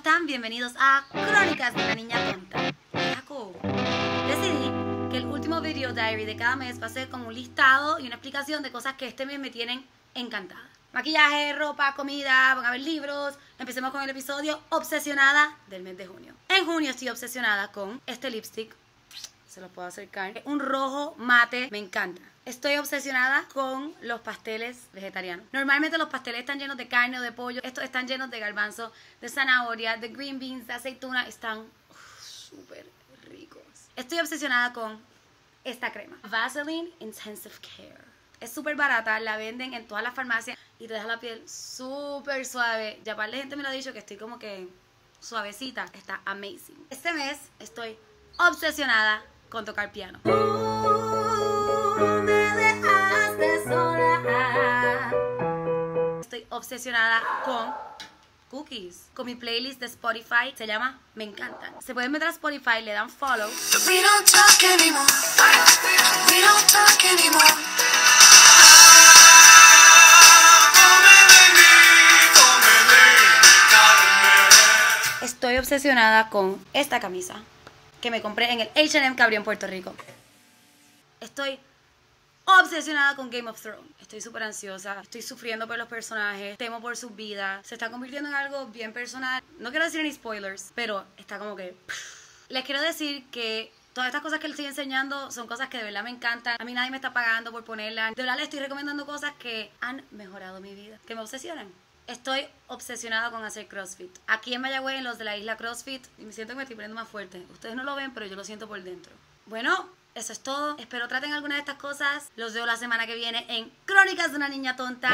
están? Bienvenidos a Crónicas de la Niña Tonta. Jaco, decidí que el último video diary de cada mes va a ser con un listado y una explicación de cosas que este mes me tienen encantada. Maquillaje, ropa, comida, van a ver libros. Empecemos con el episodio Obsesionada del mes de junio. En junio estoy obsesionada con este lipstick. Se los puedo acercar. Un rojo mate, me encanta. Estoy obsesionada con los pasteles vegetarianos. Normalmente los pasteles están llenos de carne o de pollo. Estos están llenos de garbanzo, de zanahoria, de green beans, de aceituna. Están súper ricos. Estoy obsesionada con esta crema. Vaseline Intensive Care. Es súper barata, la venden en todas las farmacias y te deja la piel súper suave. Ya par de gente me lo ha dicho que estoy como que suavecita. Está amazing. Este mes estoy obsesionada con tocar piano. Estoy obsesionada con cookies. Con mi playlist de Spotify se llama Me Encantan. Se pueden meter a Spotify, le dan follow. Estoy obsesionada con esta camisa que me compré en el H&M que abrió en Puerto Rico. Estoy obsesionada con Game of Thrones. Estoy súper ansiosa, estoy sufriendo por los personajes, temo por sus vidas. Se está convirtiendo en algo bien personal. No quiero decir ni spoilers, pero está como que... Les quiero decir que todas estas cosas que les estoy enseñando son cosas que de verdad me encantan. A mí nadie me está pagando por ponerlas. De verdad les estoy recomendando cosas que han mejorado mi vida, que me obsesionan. Estoy obsesionada con hacer CrossFit. Aquí en Mayagüez, en los de la isla CrossFit, y me siento que me estoy poniendo más fuerte. Ustedes no lo ven, pero yo lo siento por dentro. Bueno, eso es todo. Espero traten alguna de estas cosas. Los veo la semana que viene en Crónicas de una Niña Tonta.